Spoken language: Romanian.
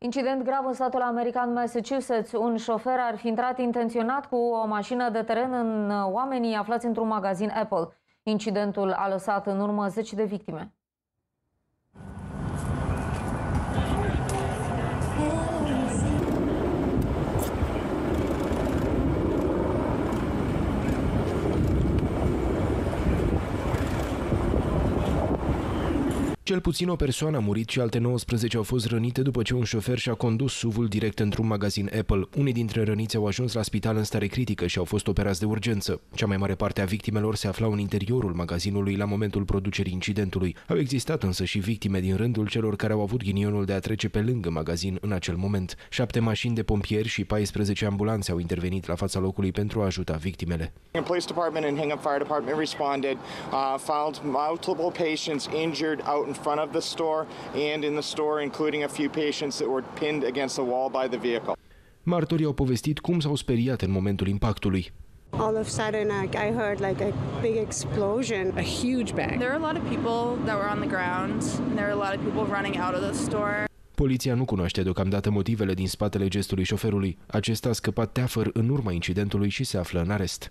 Incident grav în statul american Massachusetts. Un șofer ar fi intrat intenționat cu o mașină de teren în oamenii aflați într-un magazin Apple. Incidentul a lăsat în urmă zeci de victime. Cel puțin o persoană a murit și alte 19 au fost rănite după ce un șofer și-a condus SUV-ul direct într-un magazin Apple. Unii dintre răniți au ajuns la spital în stare critică și au fost operați de urgență. Cea mai mare parte a victimelor se aflau în interiorul magazinului la momentul producerii incidentului. Au existat însă și victime din rândul celor care au avut ghinionul de a trece pe lângă magazin în acel moment. Șapte mașini de pompieri și 14 ambulanțe au intervenit la fața locului pentru a ajuta victimele. The police department and Hingham Fire Department responded, uh, found multiple patients injured out in front of the store and in the store, including a few patients that were pinned against the wall by the vehicle. Martorii au povestit cum s-au speriat în momentul impactului. all of a sudden like, I heard like a big explosion. a huge bang. There were a lot of people that were on the ground, and there were a lot of people running out of the store. Poliția nu cunoaște deocamdată motivele din spatele gestului șoferului. Acesta a scăpat teafăr în urma incidentului și se află în arest.